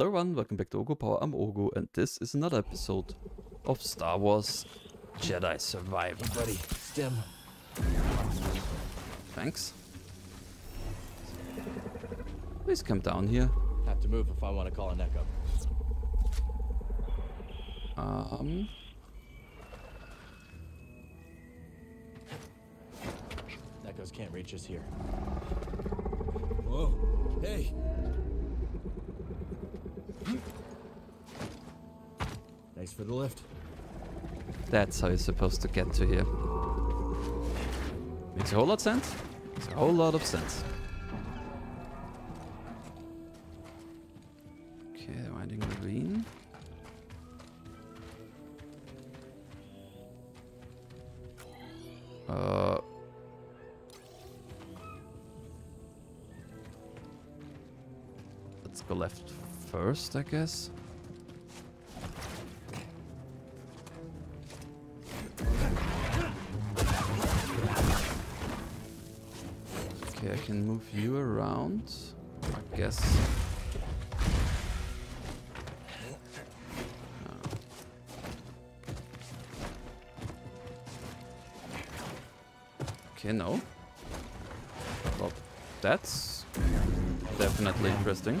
Hello everyone, welcome back to Oghu Power. I'm Oghu, and this is another episode of Star Wars Jedi Survivor. Buddy, stim. Thanks. Please come down here. Have to move if I want to call an echo. Um, Echoes can't reach us here. Whoa. Hey. Thanks for the lift. that's how you're supposed to get to here. Makes a whole lot of sense. Makes a whole lot of sense. Okay, winding ravine. Uh. Let's go left first, I guess. Okay, I can move you around. I guess. Okay, no. Well, that's definitely interesting.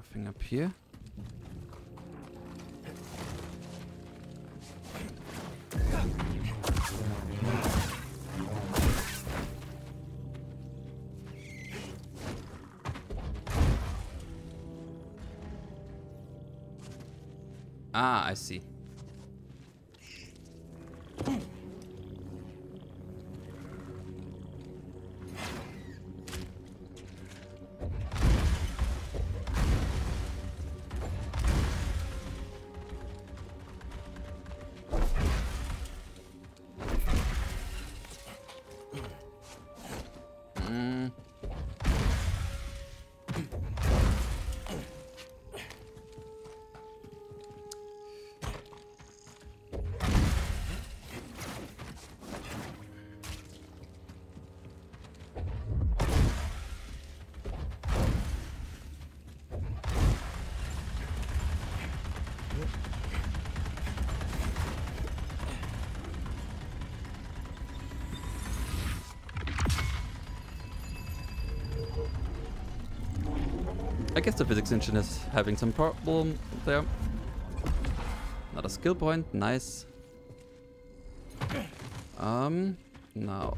nothing up here. Ah, I see. I guess the physics engine is having some problem there. Another skill point, nice. Um, now.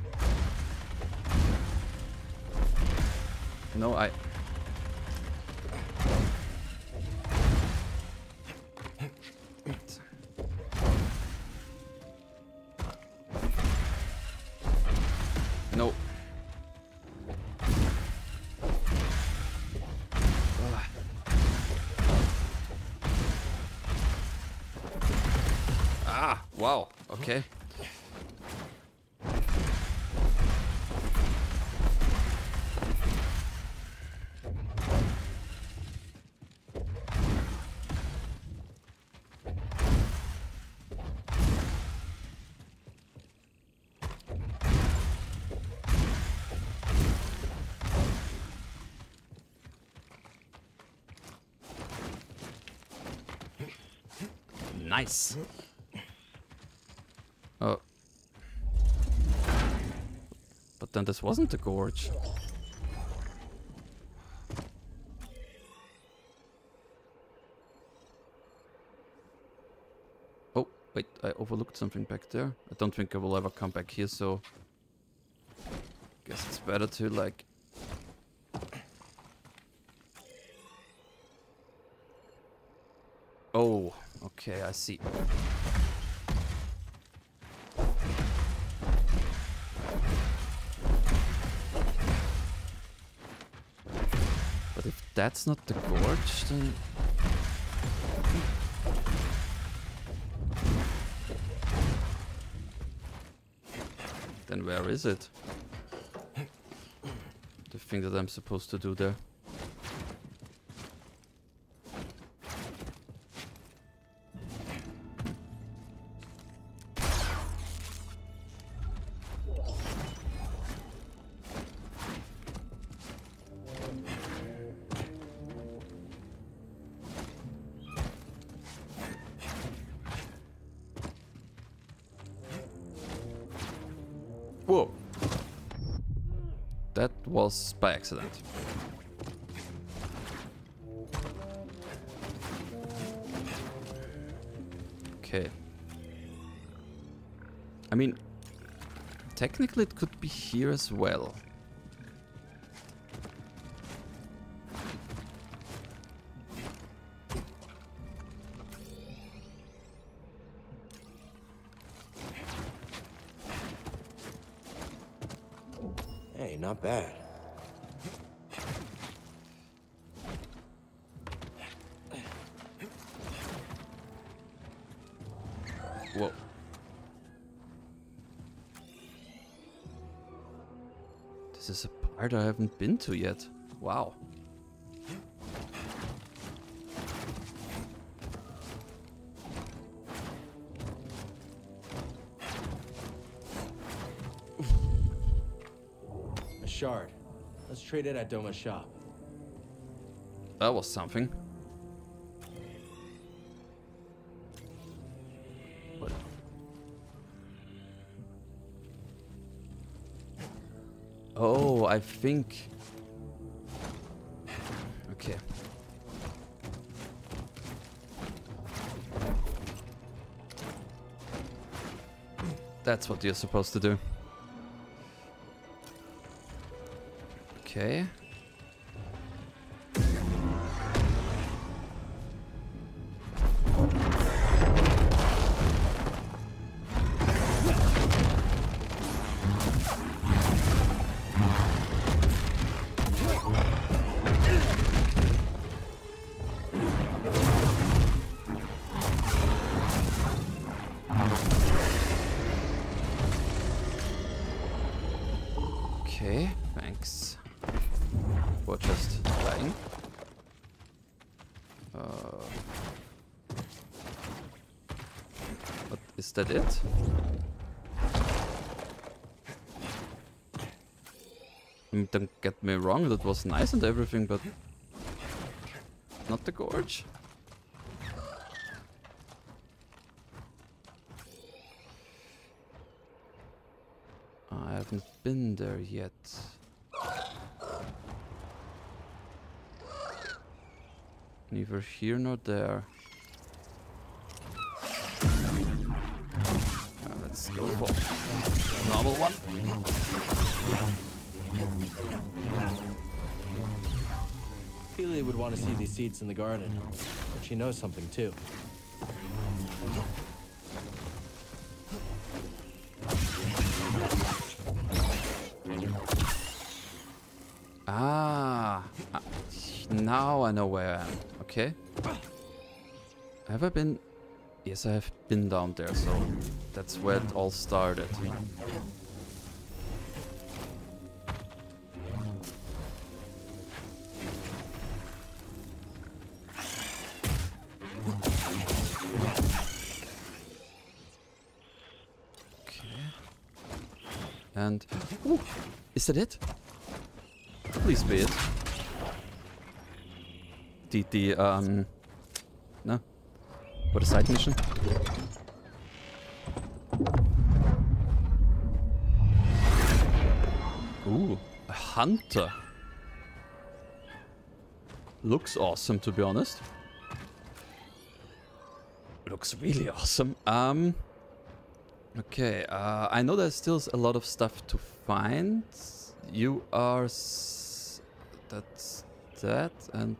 No, I... Ah, wow, okay. Nice. Then this wasn't the gorge. Oh, wait, I overlooked something back there. I don't think I will ever come back here, so... Guess it's better to, like... Oh, okay, I see. That's not the gorge, then... Then where is it? The thing that I'm supposed to do there. That was by accident. Okay. I mean, technically it could be here as well. Been to yet. Wow. A shard. Let's trade it at Doma's shop. That was something. Oh, I think. That's what you're supposed to do. Okay. Is that it? Mm, don't get me wrong, that was nice and everything, but not the gorge. I haven't been there yet. Neither here nor there. Keely would want to see these seeds in the garden. But she knows something too. Ah, ah, now I know where I am. Okay. Have I been? Yes, I have been down there, so that's where it all started. And Ooh, is that it? Please be it. The the um no. What a side mission? Ooh, a hunter. Looks awesome, to be honest. Looks really awesome. Um. Okay, uh, I know there's still a lot of stuff to find. You are... that's that, and...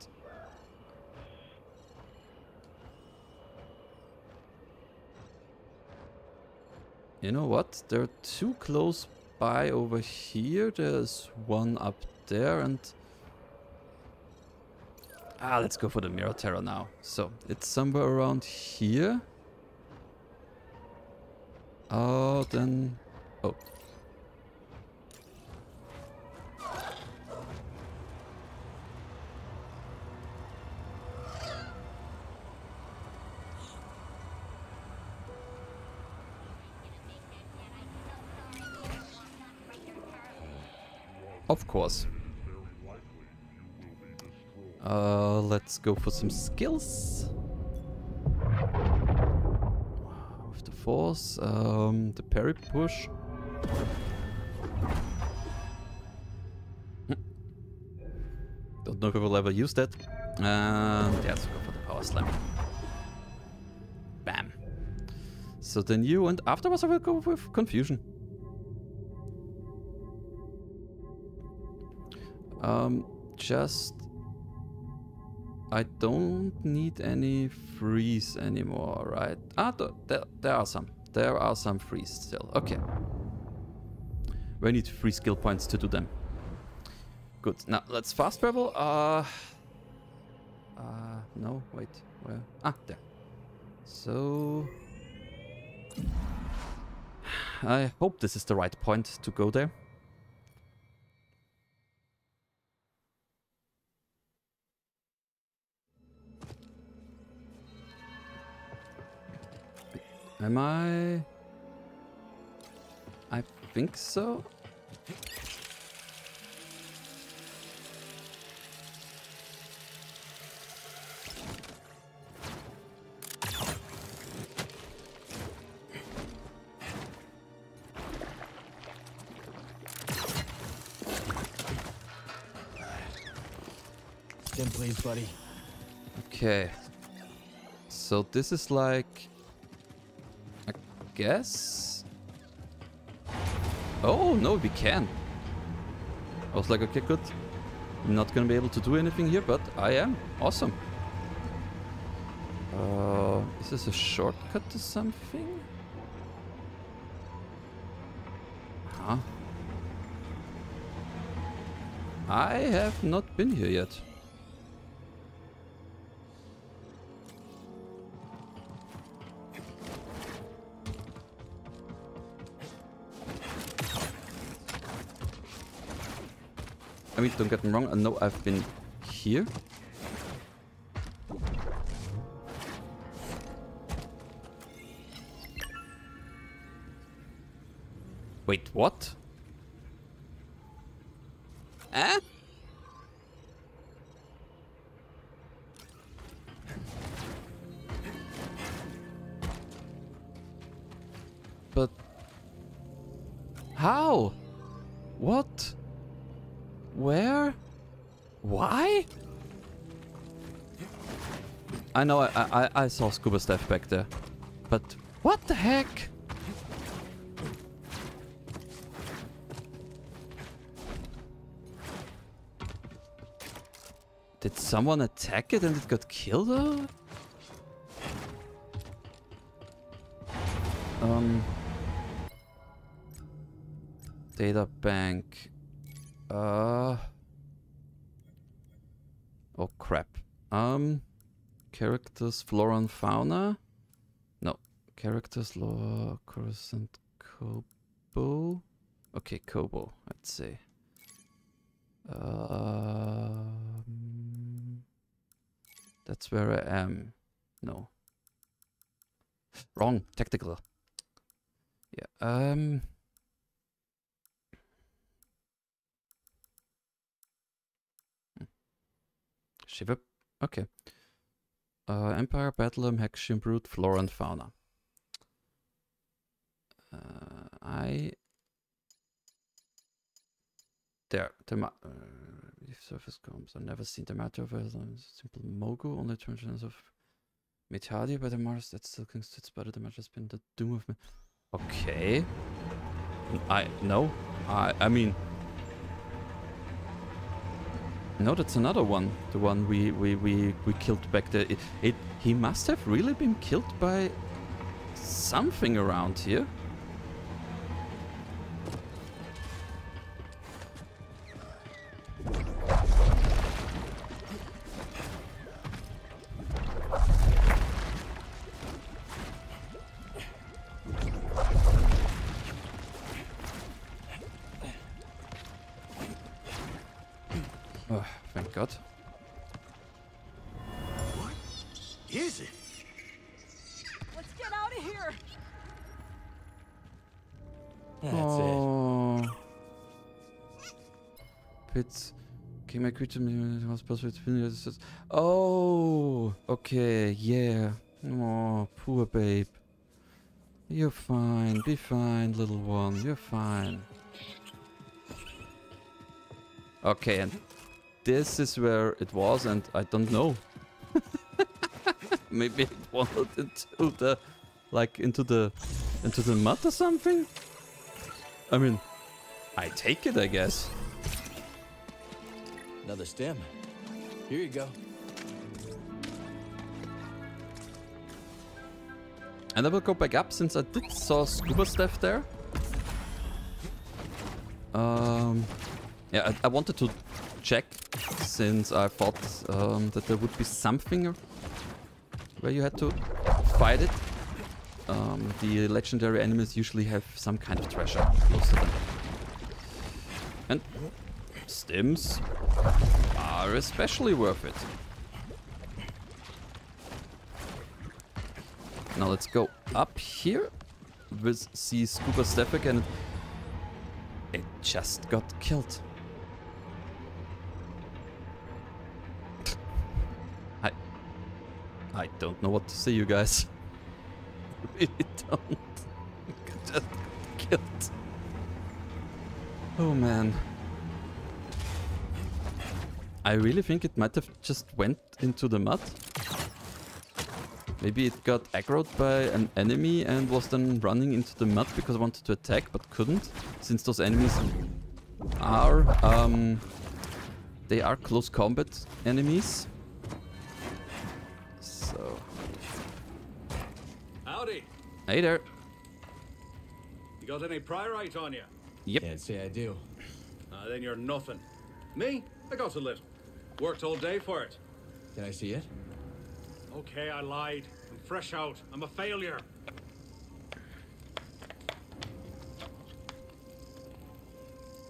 You know what? They're too close by over here. There's one up there and... Ah, let's go for the Mire Terror now. So, it's somewhere around here. Oh, then... Oh. Of course. Uh, let's go for some skills. Force, um, the parry push. Don't know if I will ever use that. And yeah, let's go for the power slam. Bam. So then you and afterwards I will go with confusion. Um, just... I don't need any freeze anymore, right? Ah, th there, there are some. There are some freeze still. Okay. We need free skill points to do them. Good. Now, let's fast travel. Uh... Uh, no, wait. Where? Ah, there. So... I hope this is the right point to go there. Am I? I think so. Stim, please, buddy. Okay. So this is like guess? Oh, no, we can. I was like, okay, good. I'm not gonna be able to do anything here, but I am. Awesome. Uh, is this a shortcut to something? Huh? I have not been here yet. Mean, don't get me wrong, I know I've been here. Wait, what? Eh? But... How? What? Where? Why? I know I, I, I saw Skoova Stough back there. But what the heck? Did someone attack it and it got killed or? Um... Data bank. Uh. Oh crap. Um. Characters, flora and fauna. No. Characters, lore, Coruscant, Koboh. Okay, Koboh, I'd say. Um, that's where I am. No. Wrong. Tactical. Yeah. Um. Shiva. Okay. Uh, Empire, Bedlam, Hexian Brood, Flora and Fauna. Uh, I... there. The ma- uh, if surface comes, I've never seen the matter of a simple Mogu, only transitions of Metadia by the Mars that still constitutes better the match has been the doom of me. Okay. I no. I I mean No, that's another one. The one we we we, we killed back there. It, it he must have really been killed by something around here. Thank God. Is it? Let's get out of here. That's it. oh. Pits. Came agree to me was possible to finish this. Oh, okay, yeah. Oh, poor babe. You're fine. Be fine, little one. You're fine. Okay, and this is where it was, and I don't know. Maybe it wandered into the, like into the, into the mud or something. I mean, I take it, I guess. Another stim. Here you go. And I will go back up since I did saw Skoova Stough there. Um, yeah, I, I wanted to check since I thought um, that there would be something where you had to fight it. Um, the legendary enemies usually have some kind of treasure close to them. And stims are especially worth it. Now let's go up here with see Skoova Stough again. It just got killed. I don't know what to say, you guys. really don't. Just killed. Oh man. I really think it might have just went into the mud. Maybe it got aggroed by an enemy and was then running into the mud because it wanted to attack but couldn't. Since those enemies are, um, they are close combat enemies. Hey there. You got any priorite on you? Yep. Can't say I do. Ah, then you're nothing. Me? I got a little. Worked all day for it. Can I see it? Okay, I lied. I'm fresh out. I'm a failure.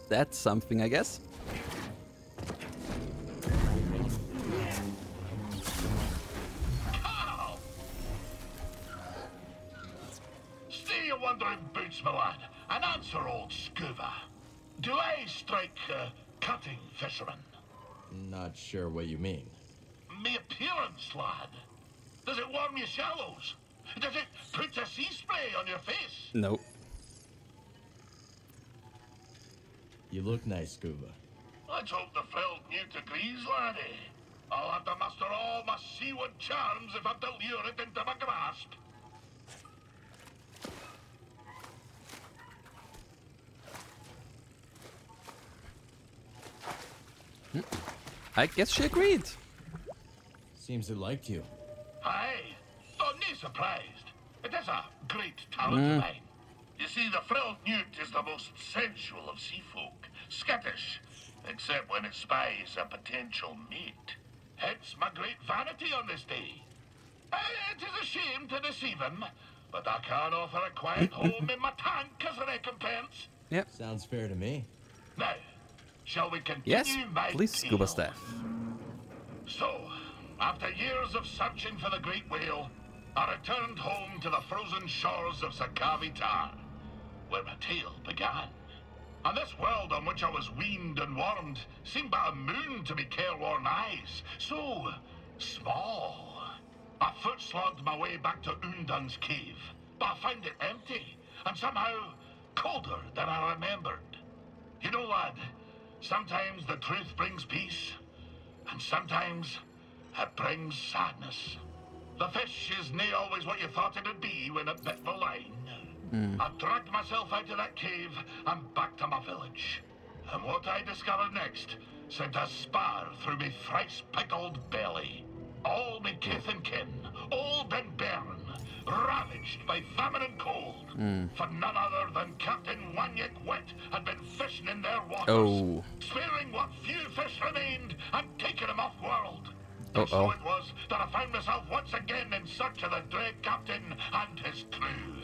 That's something, I guess. Wandering boots, my lad, and answer old Skoova. Do I strike uh, cutting fisherman? Not sure what you mean. Me appearance, lad. Does it warm your shallows? Does it put a sea spray on your face? Nope. You look nice, Skoova. Let's hope the frilled newt agrees, laddie. I'll have to muster all my seaward charms if I'm to lure it into my grasp. I guess she agreed. Seems it liked you. Aye, don't be surprised. It is a great talent of mm. mine. You see, the frilled newt is the most sensual of sea folk, skittish, except when it spies a potential mate. Hence my great vanity on this day. Aye, it is a shame to deceive him, but I can't offer a quiet home in my tank as a recompense. Yep. Sounds fair to me. Now, shall we continue Yes, my please? Skoova Stough. So, after years of searching for the great whale, I returned home to the frozen shores of Sakavi Tar, where my tale began. And this world on which I was weaned and warmed seemed but a moon to me careworn eyes. So small. I foot slogged my way back to Undun's cave, but I found it empty and somehow colder than I remembered. You know, lad, Sometimes the truth brings peace, and sometimes it brings sadness. The fish is nae always what you thought it'd be when it bit the line. Hmm. I dragged myself out of that cave and back to my village. And what I discovered next sent a spar through me thrice pickled belly. All me kith and kin, all been burned, ravaged by famine and cold. Hmm. For none other than Captain Wanyik Wet had been fishing in their waters, Oh. sparing what few fish remained and taking them off world. Uh-oh. And so it was that I found myself once again in search of the dread captain and his crew.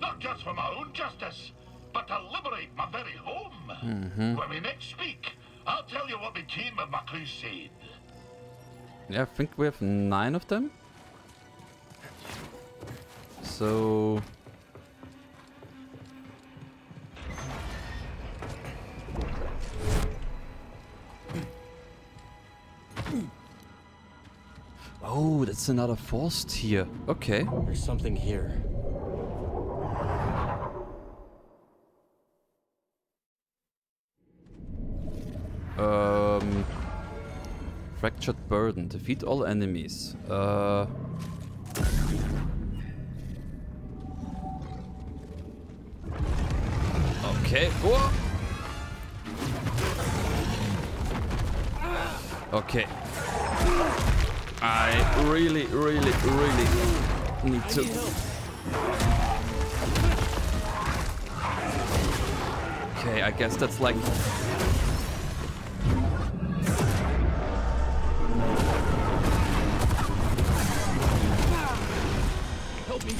Not just for my own justice, but to liberate my very home. Mm-hmm. When we next speak, I'll tell you what became of my crusade. Yeah, I think we have nine of them. So... Oh, that's another Force Tear. Okay. There's something here. Um, fractured burden. Defeat all enemies. Uh, okay. Whoa. Okay. I really, really, really need to. Okay, I guess that's like Help me.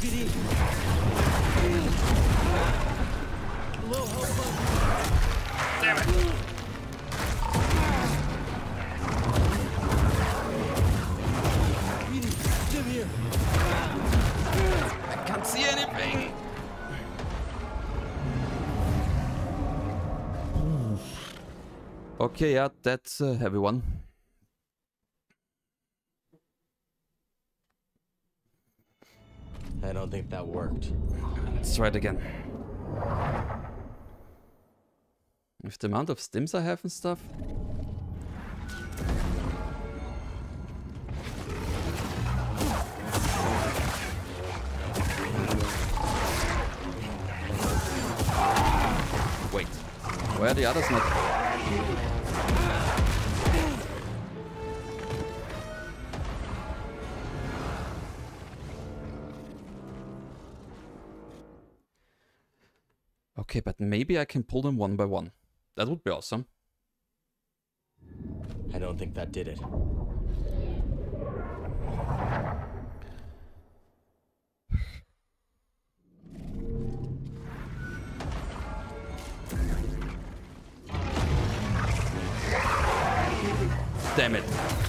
Okay, yeah, that's a heavy one. I don't think that worked. Let's try it again. With the amount of stims I have and stuff. Wait, why are the others not? Okay, but maybe I can pull them one by one. That would be awesome. I don't think that did it. Damn it.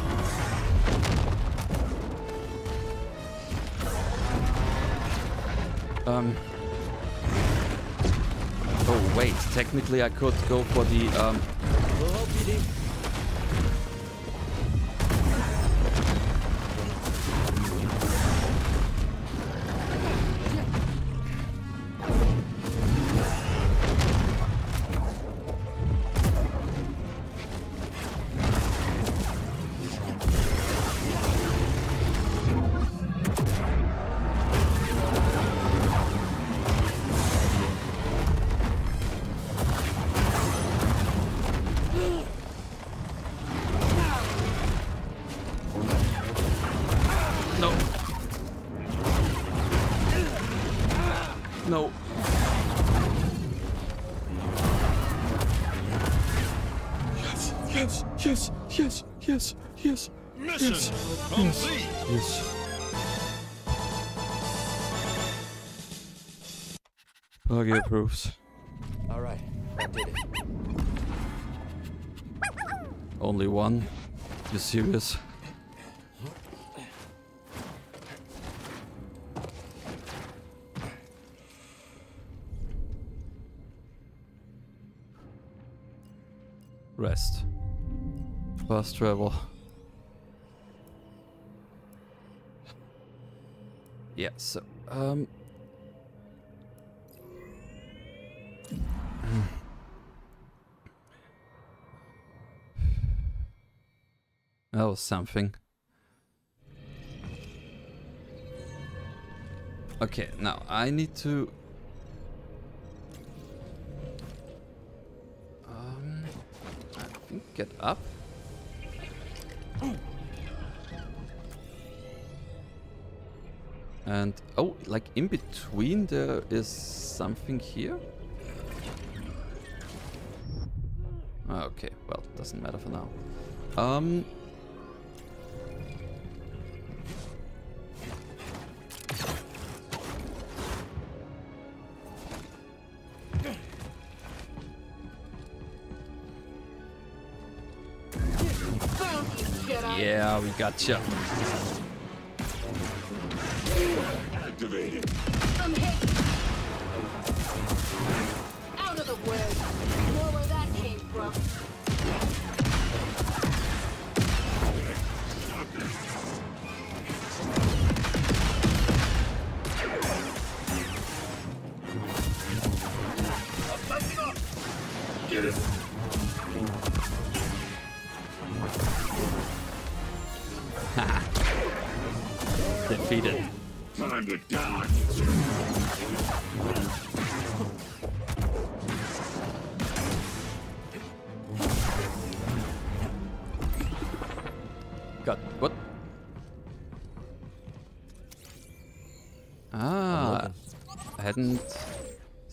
Um. Oh wait, technically I could go for the um. No. Yes, yes, yes, yes, yes, yes. Mission complete. Yes. Puggy ah. approves. All right, I did it. Only one? You serious? Fast travel. Yeah, so, um... That was something. Okay, now I need to... Um, I think get up. And, oh, like in between there is something here? Ah, Okay, well, doesn't matter for now. Um, gotcha. Activated. I'm hit. Out of the way. More where that came from.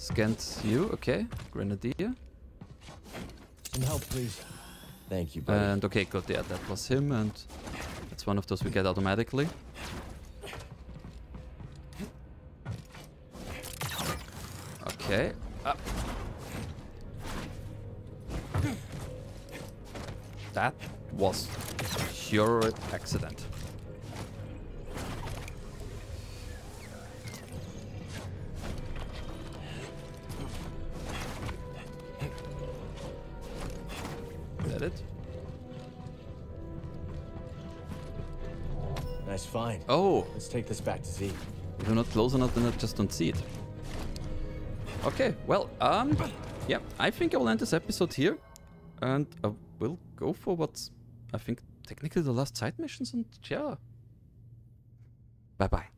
Scanned you. Okay, grenadier. Some help, please. Thank you, buddy. And okay, good. Yeah, that was him, and that's one of those we get automatically. Okay. Up. That was pure accident. Oh, Let's take this back to Z. if you're not close enough, then I just don't see it. Okay, well, um, yeah, I think I will end this episode here, and I will go for what's, I think, technically the last side missions, and yeah. Bye bye.